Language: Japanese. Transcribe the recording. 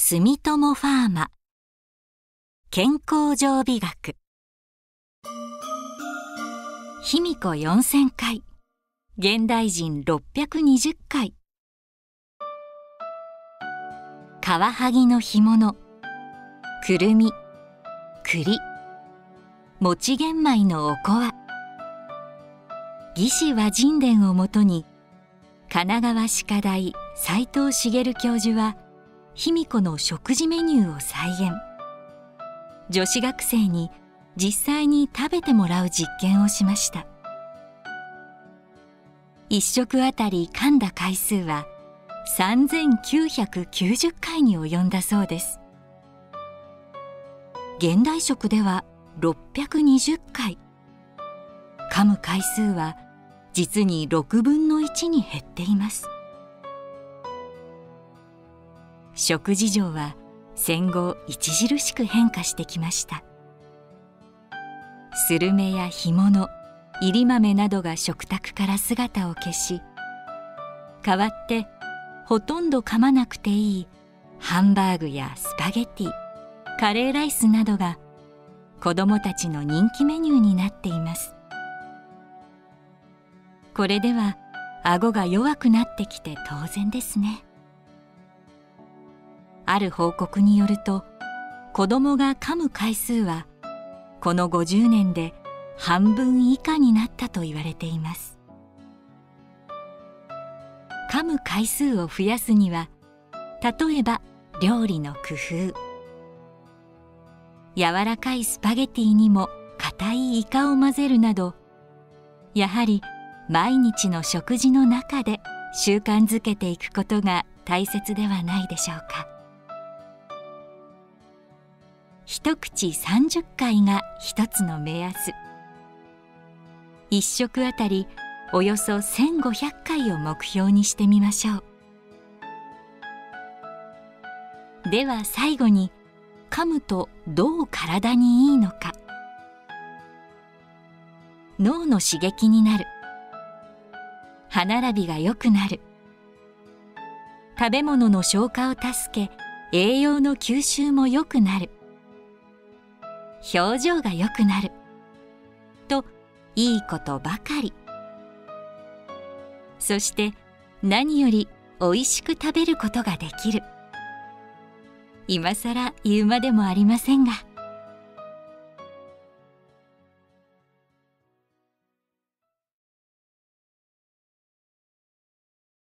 住友ファーマ。健康常備学。卑弥呼4000回。現代人620回カワハギの干物。くるみ。栗餅玄米のおこわ。義士和人伝をもとに神奈川歯科大斉藤茂教授は卑弥呼の食事メニューを再現。女子学生に実際に食べてもらう実験をしました。一食あたり噛んだ回数は3990回に及んだそうです。現代食では620回。噛む回数は実に6分の1に減っています。食事情は戦後著しく変化してきました。スルメや干物いり豆などが食卓から姿を消し代わってほとんど噛まなくていいハンバーグやスパゲティカレーライスなどが子どもたちの人気メニューになっています。これでは顎が弱くなってきて当然ですね。ある報告によると子供が噛む回数はこの50年で半分以下になったと言われています。噛む回数を増やすには例えば料理の工夫。柔らかいスパゲティにも硬いイカを混ぜるなどやはり毎日の食事の中で習慣づけていくことが大切ではないでしょうか。一口30回が一つの目安。一食あたりおよそ1500回を目標にしてみましょう。では最後に噛むとどう体にいいのか。脳の刺激になる。歯並びが良くなる。食べ物の消化を助け栄養の吸収も良くなる。表情が良くなる。といいことばかり。そして何よりおいしく食べることができる。今更言うまでもありませんが。